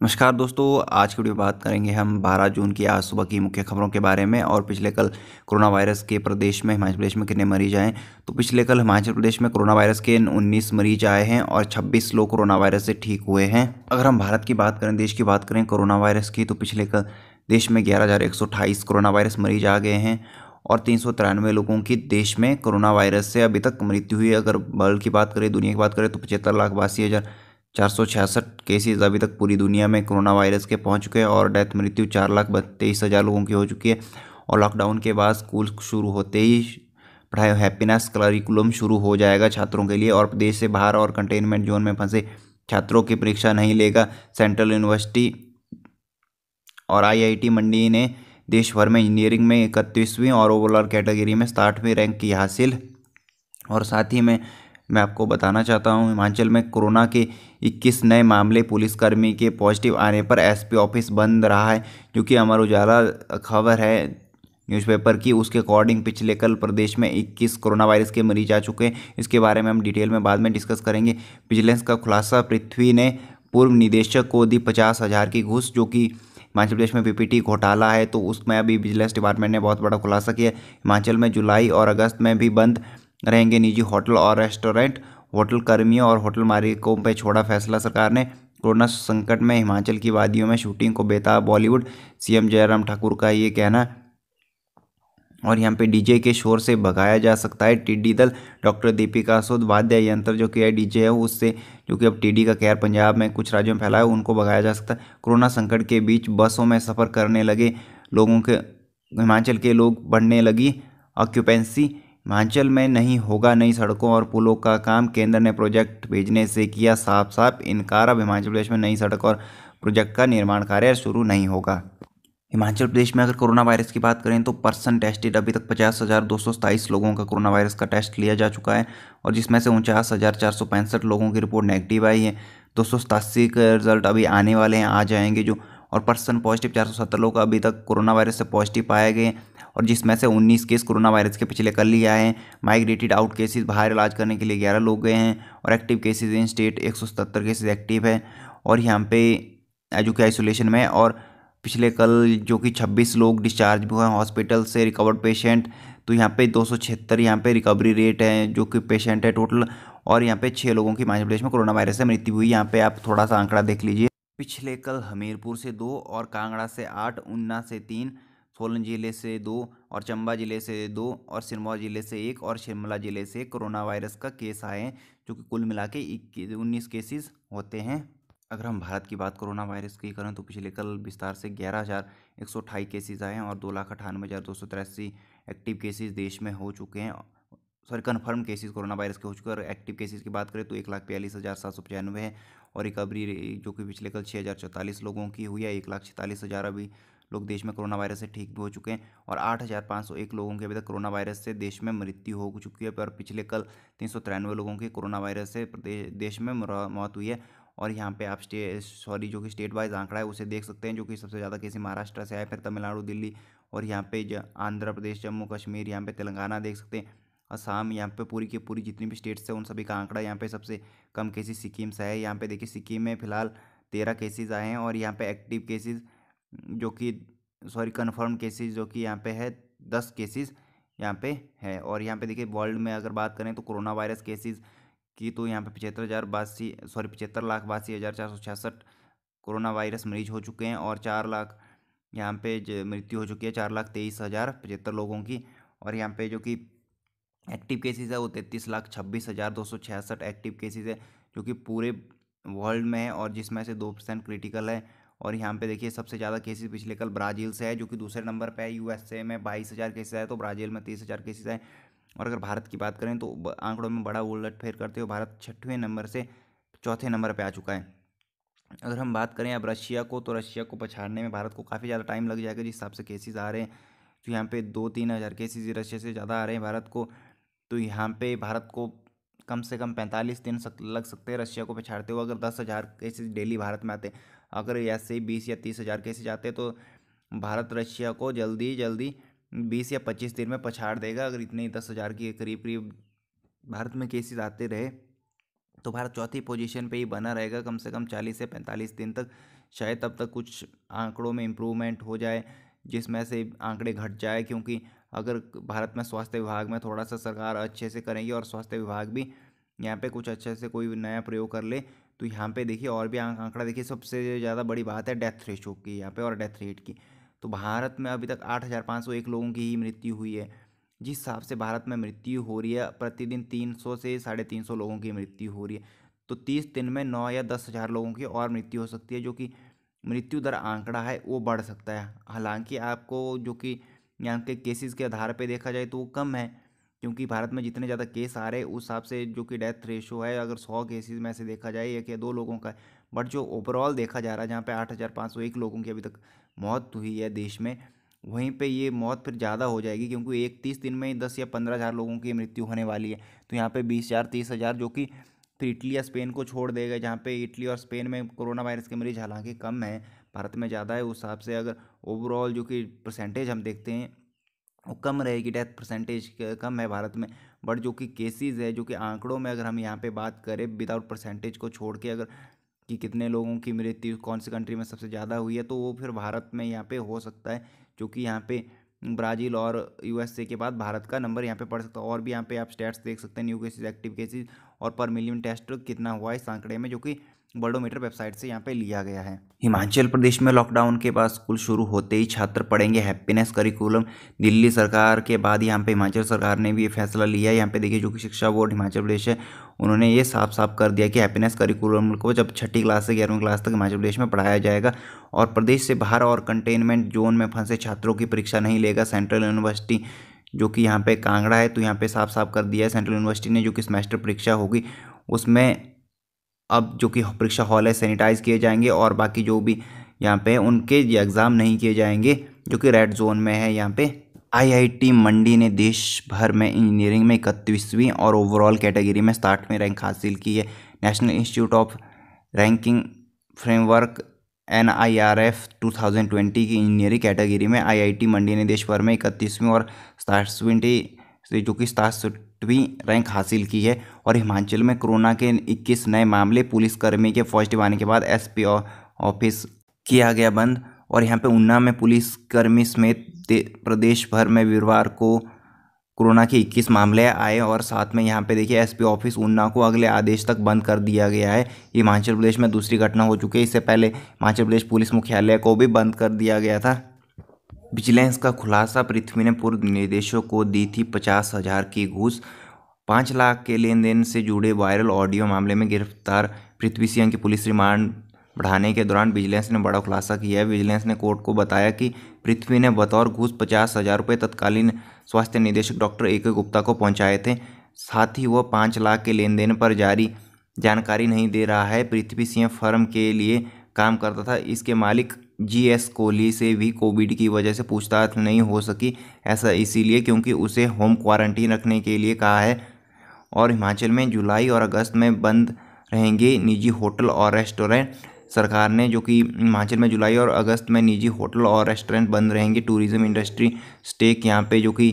नमस्कार दोस्तों, आज की वीडियो बात करेंगे हम 12 जून की आज सुबह की मुख्य खबरों के बारे में और पिछले कल कोरोना वायरस के प्रदेश में, हिमाचल प्रदेश में कितने मरीज़ आए तो पिछले कल हिमाचल प्रदेश में कोरोना वायरस के 19 मरीज़ आए हैं और 26 लोग कोरोना वायरस से ठीक हुए हैं। अगर हम भारत की बात करें, देश की बात करें कोरोना वायरस की तो पिछले कल देश में ग्यारह कोरोना वायरस मरीज़ आ गए हैं और तीन सौ तिरानवे लोगों की देश में कोरोना वायरस से अभी तक मृत्यु हुई अगर वर्ल्ड की बात करें, दुनिया की बात करें तो पचहत्तर लाख बासी हज़ार चार सौ छियासठ केसेज अभी तक पूरी दुनिया में कोरोना वायरस के पहुँच चुके हैं और डेथ मृत्यु चार लाख बत्तीस हज़ार लोगों की हो चुकी है। और लॉकडाउन के बाद स्कूल शुरू होते ही पढ़ाई हैप्पीनेस करिकुलम शुरू हो जाएगा छात्रों के लिए और प्रदेश से बाहर और कंटेनमेंट जोन में फंसे छात्रों की परीक्षा नहीं लेगा। सेंट्रल यूनिवर्सिटी और आईआईटी मंडी ने देश भर में इंजीनियरिंग में इकतीसवीं और ओवरऑल कैटेगरी में साठवीं रैंक की हासिल। और साथ ही में मैं आपको बताना चाहता हूँ, हिमाचल में कोरोना के 21 नए मामले पुलिसकर्मी के पॉजिटिव आने पर एसपी ऑफ़िस बंद रहा है, जो कि अमर उजाला खबर है न्यूज़पेपर की। उसके अकॉर्डिंग पिछले कल प्रदेश में 21 कोरोना वायरस के मरीज़ आ चुके हैं। इसके बारे में हम डिटेल में बाद में डिस्कस करेंगे। विजिलेंस का खुलासा, पृथ्वी ने पूर्व निदेशक को दी पचास हज़ार की घूस, जो कि हिमाचल प्रदेश में पीपीटी घोटाला है तो उसमें अभी विजिलेंस डिपार्टमेंट ने बहुत बड़ा खुलासा किया हिमाचल में जुलाई और अगस्त में भी बंद रहेंगे निजी होटल और रेस्टोरेंट होटल कर्मियों और होटल मालिकों पर छोड़ा फैसला। सरकार ने कोरोना संकट में हिमाचल की वादियों में शूटिंग को बेताब। बॉलीवुड सीएम जयराम ठाकुर का ये कहना, और यहाँ पे डीजे के शोर से भगाया जा सकता है। टिड्डी दल डॉक्टर दीपिका सुद, वाद्य यंत्र जो कि है, डीजे है, उससे जो कि अब टीडी का कहर पंजाब में कुछ राज्यों में फैला है, उनको भगाया जा सकता है। कोरोना संकट के बीच बसों में सफ़र करने लगे लोगों के, हिमाचल के लोग बढ़ने लगी। ऑक्यूपेंसी हिमाचल में नहीं होगा नई सड़कों और पुलों का काम। केंद्र ने प्रोजेक्ट भेजने से किया साफ़ साफ़ इनकार। अब हिमाचल प्रदेश में नई सड़क और प्रोजेक्ट का निर्माण कार्य शुरू नहीं होगा। हिमाचल प्रदेश में अगर कोरोना वायरस की बात करें तो पर्सन टेस्टेड अभी तक पचास हज़ार दो सौ सताईस लोगों का कोरोना वायरस का टेस्ट लिया जा चुका है और जिसमें से उनचास हज़ार चार सौ पैंसठ लोगों की रिपोर्ट नेगेटिव आई है। दो सौ सतासी के रिज़ल्ट अभी आने वाले हैं, आ जाएँगे जो और पर्सन पॉजिटिव चार सौ सत्तर लोग अभी तक कोरोना वायरस से पॉजिटिव पाए गए और जिसमें से उन्नीस केस कोरोना वायरस के पिछले कल ही आए हैं। माइग्रेटेड आउट केसेस बाहर इलाज करने के लिए ग्यारह लोग गए हैं और एक्टिव केसेज इन स्टेट एक सौ सत्तर केसेज एक्टिव है और यहाँ पे एजुके आइसोलेशन में और पिछले कल जो कि छब्बीस लोग डिस्चार्ज भी हुए हैं हॉस्पिटल से रिकवर्ड पेशेंट तो यहाँ पे दो सौ छिहत्तर यहाँ पे रिकवरी रेट है जो कि पेशेंट है टोटल और यहाँ पे छः लोगों की मध्य प्रदेश में कोरोना वायरस से मृत्यु हुई। यहाँ पे आप थोड़ा सा आंकड़ा देख लीजिए। पिछले कल हमीरपुर से दो और कांगड़ा से आठ उन्ना से तीन सोलन ज़िले से दो और चंबा ज़िले से दो और सिरमौर ज़िले से एक और शिमला ज़िले से कोरोना वायरस का केस आए हैं, जो कि कुल मिला के उन्नीस केसेस होते हैं। अगर हम भारत की बात कोरोना वायरस की करें तो पिछले कल विस्तार से ग्यारह हज़ार एक सौ अठाई केसेज आए हैं और दो लाख अठानवे हज़ार दो सौ तिरासी एक्टिव केसेज देश में हो चुके हैं। Sorry confirm cases corona virus के हो चुके हैं। और एक्टिव केसेस की बात करें तो एक लाख बयालीस हज़ार सात सौ पचानवे है और रिकवरी जो कि पिछले कल छः हज़ार चौतालीस लोगों की हुई है। एक लाख छतालीस हज़ार अभी लोग देश में कोरोना वायरस से ठीक भी हो चुके हैं और आठ हज़ार पाँच सौ एक लोगों की अभी तक कोरोना वायरस से देश में मृत्यु हो चुकी है, पर पिछले कल तीन सौ तिरानवे लोगों की कोरोना वायरस से देश में मौत हुई है। और यहाँ पे आप स्टे, सॉरी, जो कि स्टेट वाइज आंकड़ा है, उसे देख सकते हैं, जो कि सबसे ज़्यादा केस महाराष्ट्र से आए, फिर तमिलनाडु, दिल्ली और यहाँ पे आंध्र प्रदेश, जम्मू, कश्मीर, यहाँ पे तेलंगाना देख सकते हैं। असम, यहाँ पे पूरी की पूरी जितनी भी स्टेट्स है, उन सभी का आंकड़ा यहाँ पे सबसे कम केसेस सिक्किम से है। यहाँ पे देखिए सिक्किम में फ़िलहाल तेरह केसेज आए हैं और यहाँ पे एक्टिव केसेस जो कि, सॉरी, कन्फर्म केसेस जो कि यहाँ पे है, दस केसेस यहाँ पे है। और यहाँ पे देखिए, वर्ल्ड में अगर बात करें तो कोरोना वायरस केसेस की तो यहाँ पे पचहत्तर हज़ार बासी, सॉरी, पचहत्तर लाख बासी हज़ार चार सौ छियासठ कोरोना वायरस मरीज़ हो चुके हैं और चार लाख यहाँ पे मृत्यु हो चुकी है, चार लाख तेईस हज़ार पचहत्तर लोगों की। और यहाँ पे जो कि एक्टिव केसेस है वो तैंतीस लाख छब्बीस हज़ार दो सौ छियासठ एक्टिव केसेस है जो कि पूरे वर्ल्ड में है और जिसमें से दो परसेंट क्रिटिकल है। और यहाँ पे देखिए सबसे ज़्यादा केसेस पिछले कल ब्राज़ील से है जो कि दूसरे नंबर पे है यूएसए में बाईस हज़ार केसेस आए तो ब्राज़ील में तीस हज़ार केसेस आए। और अगर भारत की बात करें तो आंकड़ों में बड़ा उलट फेर करते हुए भारत छठवें नंबर से चौथे नंबर पर आ चुका है। अगर हम बात करें अब रशिया को तो रशिया को पछाड़ने में भारत को काफ़ी ज़्यादा टाइम लग जाएगा जिस हिसाब से केसेज आ रहे हैं। तो यहाँ पे दो तीन हज़ार केसेज रशिया से ज़्यादा आ रहे हैं भारत को। तो यहाँ पे भारत को कम से कम पैंतालीस दिन सक, लग सकते हैं रशिया को पछाड़ते हुए अगर दस हज़ार केसेज डेली भारत में आते अगर ऐसे ही बीस या तीस हज़ार केसेज आते तो भारत रशिया को जल्दी जल्दी बीस या पच्चीस दिन में पछाड़ देगा। अगर इतने ही दस हज़ार के करीब करीब भारत में केसेस आते रहे तो भारत चौथी पोजीशन पे ही बना रहेगा। कम से कम चालीस से पैंतालीस दिन तक, शायद तब तक कुछ आंकड़ों में इम्प्रूवमेंट हो जाए, जिसमें से आंकड़े घट जाए। क्योंकि अगर भारत में स्वास्थ्य विभाग में थोड़ा सा सरकार अच्छे से करेंगी और स्वास्थ्य विभाग भी यहाँ पे कुछ अच्छे से कोई नया प्रयोग कर ले तो यहाँ पे देखिए और भी आंकड़ा देखिए सबसे ज़्यादा बड़ी बात है डेथ रेशो की यहाँ पे और डेथ रेट की। तो भारत में अभी तक आठ हज़ार पाँच सौ एक लोगों की ही मृत्यु हुई है। जिस हिसाब से भारत में मृत्यु हो रही है, प्रतिदिन तीन सौ से साढ़े तीन सौ लोगों की मृत्यु हो रही है। तो तीस दिन में नौ या दस हज़ार लोगों की और मृत्यु हो सकती है, जो कि मृत्यु दर आंकड़ा है, वो बढ़ सकता है। हालाँकि आपको जो कि यहाँ के केसेस के आधार पर देखा जाए तो वो कम है। क्योंकि भारत में जितने ज़्यादा केस आ रहे हैं, उस हिसाब से जो कि डेथ रेशो है, अगर सौ केसेस में से देखा जाए या दो लोगों का, बट जो ओवरऑल देखा जा रहा है, जहाँ पे आठ हज़ार पाँच सौ एक लोगों की अभी तक मौत हुई है देश में, वहीं पे ये मौत फिर ज़्यादा हो जाएगी क्योंकि एक तीस दिन में ही दस या पंद्रह हज़ार लोगों की मृत्यु होने वाली है। तो यहाँ पे बीस हज़ार, तीस हज़ार जो कि फिर इटली या स्पेन को छोड़ देगा, जहाँ पे इटली और स्पेन में कोरोना वायरस के मरीज़ हालाँकि कम है, भारत में ज़्यादा है, उस हिसाब से अगर ओवरऑल जो कि परसेंटेज हम देखते हैं वो कम रहेगी, डेथ परसेंटेज कम है भारत में। बट जो कि केसेस है, जो कि आंकड़ों में अगर हम यहाँ पे बात करें विदाउट परसेंटेज को छोड़ के अगर कि कितने लोगों की मृत्यु कौन सी कंट्री में सबसे ज़्यादा हुई है तो वो फिर भारत में यहाँ पे हो सकता है। क्योंकि यहाँ पे ब्राज़ील और यूएसए के बाद भारत का नंबर यहाँ पे पड़ सकता है। और भी यहाँ पे आप स्टेट्स देख सकते हैं न्यू केसेज एक्टिव केसेज और पर मिलियन टेस्ट कितना हुआ है इस आंकड़े में, जो कि बर्डोमीटर वेबसाइट से यहाँ पे लिया गया है। हिमाचल प्रदेश में लॉकडाउन के बाद स्कूल शुरू होते ही छात्र पढ़ेंगे हैप्पीनेस करिकुलम। दिल्ली सरकार के बाद यहाँ पे हिमाचल सरकार ने भी ये फैसला लिया है। यहाँ पे देखिए, जो कि शिक्षा बोर्ड हिमाचल प्रदेश है, उन्होंने ये साफ़ साफ़ कर दिया कि हैप्पीनेस करिकुलम को जब छठी क्लास से ग्यारहवीं क्लास तक हिमाचल प्रदेश में पढ़ाया जाएगा और प्रदेश से बाहर और कंटेनमेंट जोन में फंसे छात्रों की परीक्षा नहीं लेगा सेंट्रल यूनिवर्सिटी, जो कि यहाँ पे कांगड़ा है तो यहाँ पे साफ़ साफ़ कर दिया है सेंट्रल यूनिवर्सिटी ने, जो कि सेमेस्टर परीक्षा होगी, उसमें अब जो कि परीक्षा हॉल है सैनिटाइज किए जाएँगे और बाकी जो भी यहाँ पे उनके एग्ज़ाम नहीं किए जाएँगे, जो कि रेड जोन में है यहाँ पे। आईआईटी मंडी ने देश भर में इंजीनियरिंग में इकतीसवीं और ओवरऑल कैटेगरी में में रैंक हासिल की है। National institute of ranking framework N I R F two thousand twenty की इंजीनियरिंग कैटेगरी में आईआईटी मंडी ने देश भर में इकतीसवीं और सतासवीं जो कि सतासठवीं रैंक हासिल की है और हिमाचल में कोरोना के 21 नए मामले पुलिसकर्मी के पॉजिटिव आने के बाद एसपी ऑफ़िस किया गया बंद और यहाँ पे ऊना में पुलिसकर्मी समेत प्रदेश भर में वीरवार को कोरोना के 21 मामले आए और साथ में यहाँ पे देखिए एसपी ऑफ़िस ऊना को अगले आदेश तक बंद कर दिया गया है। हिमाचल प्रदेश में दूसरी घटना हो चुकी है। इससे पहले हिमाचल प्रदेश पुलिस मुख्यालय को भी बंद कर दिया गया था। विजिलेंस का खुलासा पृथ्वी ने पूर्व निदेशों को दी थी पचास हज़ार की घूस। पाँच लाख के लेन देन से जुड़े वायरल ऑडियो मामले में गिरफ़्तार पृथ्वी सिंह की पुलिस रिमांड बढ़ाने के दौरान विजिलेंस ने बड़ा खुलासा किया है। विजिलेंस ने कोर्ट को बताया कि पृथ्वी ने बतौर घूस पचास हज़ार रुपये तत्कालीन स्वास्थ्य निदेशक डॉक्टर ए के गुप्ता को पहुँचाए थे। साथ ही वह पाँच लाख के लेन देन पर जारी जानकारी नहीं दे रहा है। पृथ्वी सिंह फर्म के लिए काम करता था। इसके मालिक जी एस कोहली से भी कोविड की वजह से पूछताछ नहीं हो सकी, ऐसा इसीलिए क्योंकि उसे होम क्वारंटीन रखने के लिए कहा है। और हिमाचल में जुलाई और अगस्त में बंद रहेंगे निजी होटल और रेस्टोरेंट। सरकार ने जो कि हिमाचल में जुलाई और अगस्त में निजी होटल और रेस्टोरेंट बंद रहेंगे। टूरिज़्म इंडस्ट्री स्टेक यहाँ पे जो कि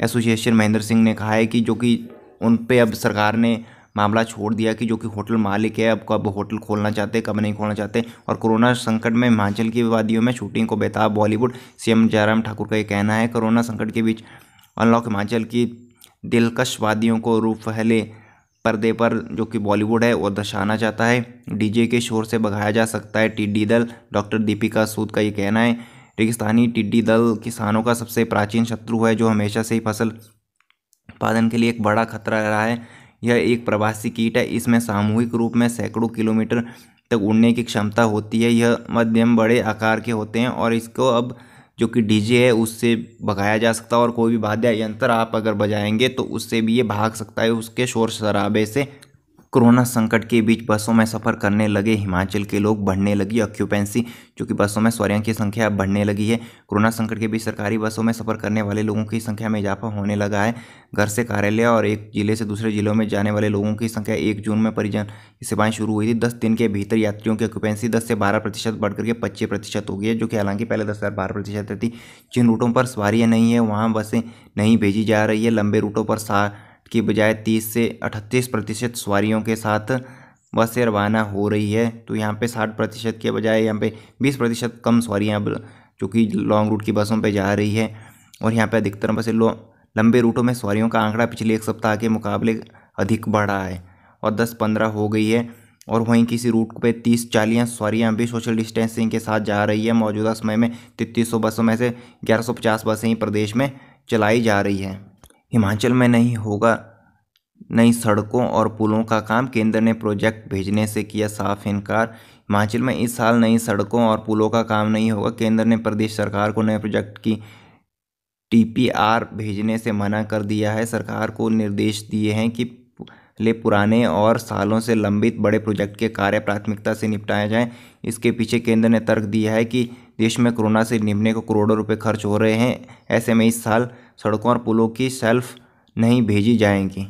एसोसिएशन महेंद्र सिंह ने कहा है कि जो कि उन पे अब सरकार ने मामला छोड़ दिया कि जो कि होटल मालिक है, अब कब होटल खोलना चाहते, कब नहीं खोलना चाहते और कोरोना संकट में हिमाचल की वादियों में शूटिंग को बेताब बॉलीवुड सीएम जयराम ठाकुर का ये कहना है, कोरोना संकट के बीच अनलॉक हिमाचल की दिलकश वादियों को रूप पहले पर्दे पर जो कि बॉलीवुड है, वो दर्शाना चाहता है। डीजे के शोर से भगाया जा सकता है टिड्डी दल, डॉक्टर दीपिका सूद का ये कहना है। रेगिस्तानी टिड्डी दल किसानों का सबसे प्राचीन शत्रु है, जो हमेशा से ही फ़सल उत्पादन के लिए एक बड़ा खतरा रहा है। यह एक प्रवासी कीट है। इसमें सामूहिक रूप में सैकड़ों किलोमीटर तक उड़ने की क्षमता होती है। यह मध्यम बड़े आकार के होते हैं और इसको अब जो कि डीजे है, उससे भगाया जा सकता है और कोई भी वाद्य यंत्र आप अगर बजाएँगे तो उससे भी ये भाग सकता है। उसके शोर शराबे से कोरोना संकट के बीच बसों में सफ़र करने लगे। हिमाचल के लोग बढ़ने लगी ऑक्यूपेंसी जो कि बसों में सवारियों की संख्या बढ़ने लगी है। कोरोना संकट के बीच सरकारी बसों में सफ़र करने वाले लोगों की संख्या में इजाफा होने लगा है। घर से कार्यालय और एक ज़िले से दूसरे जिलों में जाने वाले लोगों की संख्या एक जून में परिजन सेवाएँ शुरू हुई थी। दस दिन के भीतर यात्रियों की ऑक्यूपेंसी दस से बारह प्रतिशत बढ़ करके पच्चीस प्रतिशत हो गई है, जो कि हालाँकि पहले दस हज़ार बारह प्रतिशत थी। जिन रूटों पर सवारियाँ नहीं है, वहाँ बसें नहीं भेजी जा रही है। लंबे रूटों पर सा की बजाय तीस से अठतीस प्रतिशत सवारियों के साथ बसें रवाना हो रही है। तो यहाँ पे साठ प्रतिशत के बजाय यहाँ पे बीस प्रतिशत कम सवारियाँ जो कि लॉन्ग रूट की बसों पे जा रही है। और यहाँ पे अधिकतर बसें लंबे रूटों में सवारियों का आंकड़ा पिछले एक सप्ताह के मुकाबले अधिक बढ़ा है और दस पंद्रह हो गई है। और वहीं किसी रूट पे तीस चालीस सवारियाँ भी सोशल डिस्टेंसिंग के साथ जा रही है। मौजूदा समय में तैतीस बसों में से ग्यारह बसें ही प्रदेश में चलाई जा रही हैं। हिमाचल में नहीं होगा। नई सड़कों और पुलों का काम केंद्र ने प्रोजेक्ट भेजने से किया साफ़ इनकार। हिमाचल में इस साल नई सड़कों और पुलों का काम नहीं होगा। केंद्र ने प्रदेश सरकार को नए प्रोजेक्ट की टीपीआर भेजने से मना कर दिया है। सरकार को निर्देश दिए हैं कि ले पुराने और सालों से लंबित बड़े प्रोजेक्ट के कार्य प्राथमिकता से निपटाए जाए। इसके पीछे केंद्र ने तर्क दिया है कि देश में कोरोना से निपटने को करोड़ों रुपए खर्च हो रहे हैं। ऐसे में इस साल सड़कों और पुलों की सेल्फ नहीं भेजी जाएँगी।